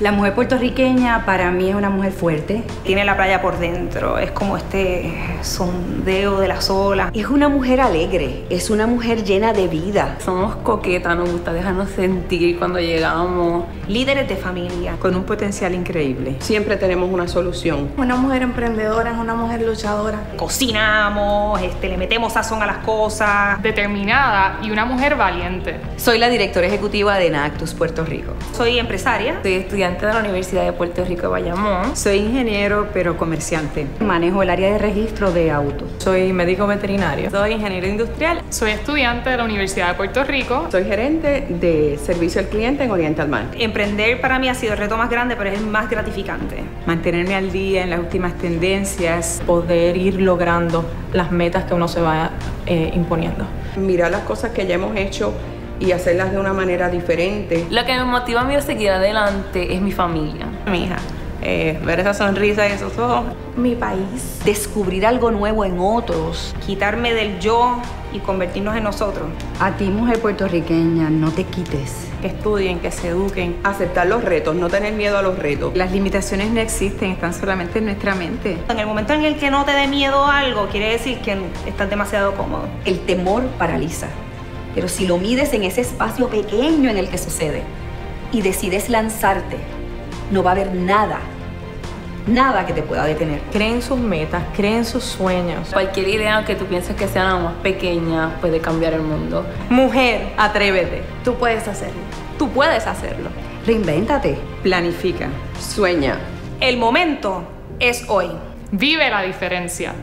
La mujer puertorriqueña para mí es una mujer fuerte. Tiene la playa por dentro, es como este sondeo de las olas. Es una mujer alegre, es una mujer llena de vida. Somos coquetas, nos gusta dejarnos sentir cuando llegamos. Líderes de familia. Con un potencial increíble. Siempre tenemos una solución. Una mujer emprendedora es una mujer luchadora. Cocinamos, este, le metemos sazón a las cosas. Determinada y una mujer valiente. Soy la directora ejecutiva de Nactus Puerto Rico. Soy empresaria. Soy estudiante de la Universidad de Puerto Rico de Bayamón. Soy ingeniero, pero comerciante. Manejo el área de registro de autos. Soy médico veterinario. Soy ingeniero industrial. Soy estudiante de la Universidad de Puerto Rico. Soy gerente de servicio al cliente en Oriental Mar. Emprender para mí ha sido el reto más grande, pero es el más gratificante. Mantenerme al día en las últimas tendencias, poder ir logrando las metas que uno se va eh, imponiendo. Mirar las cosas que ya hemos hecho y hacerlas de una manera diferente. Lo que me motiva a mí a seguir adelante es mi familia. Mi hija. Eh, ver esa sonrisa y esos ojos. Mi país. Descubrir algo nuevo en otros. Quitarme del yo y convertirnos en nosotros. A ti, mujer puertorriqueña, no te quites. Que estudien, que se eduquen. Aceptar los retos, no tener miedo a los retos. Las limitaciones no existen, están solamente en nuestra mente. En el momento en el que no te dé miedo algo, quiere decir que estás demasiado cómodo. El temor paraliza. Pero si lo mides en ese espacio pequeño en el que sucede y decides lanzarte, no va a haber nada, nada que te pueda detener. Creen sus metas, creen sus sueños. Cualquier idea que tú pienses que sea la más pequeña puede cambiar el mundo. Mujer, atrévete. Tú puedes hacerlo. Tú puedes hacerlo. Reinvéntate. Planifica. Sueña. El momento es hoy. Vive la diferencia.